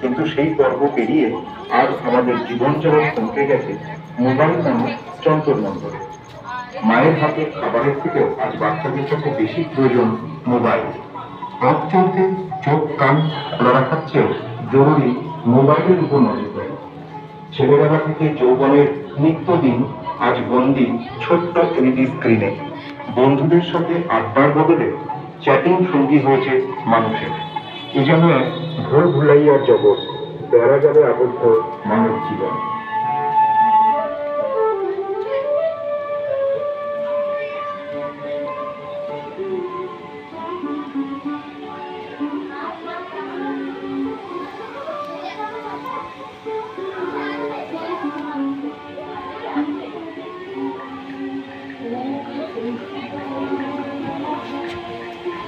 কিন্তু সেই পর্ব পেরিয়ে আজ আমাদের জীবনচরণ থমকে গেছে মোবাইল নামক যন্ত্র মায়ের হাতে খাবারের থেকেও আজ বাচ্চাদের কাছে বেশি প্রয়োজন মোবাইল। পথ চলতে চোখ কান খোলা রাখার চেয়েও জরুরি মোবাইলের উপর নজর দেয়। ছেলেবেলা থেকে যৌবনের নিত্যদিন আজ বন্দি ছোট্ট এলইডি স্ক্রিনে বন্ধুদের সাথে আড্ডার বদলে চ্যাটিং সঙ্গী হয়েছে মানুষের। এ যেন এক ভোর ভুলাইয়ার জগৎ বেড়া যাবে আবদ্ধ মানব জীবন।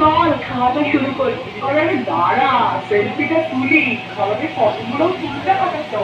চল খাওয়াটা শুরু করি। আরে দাঁড়া সেলফিটা তুলি। খাওয়াতে কতগুলো তুলতে হবে তো।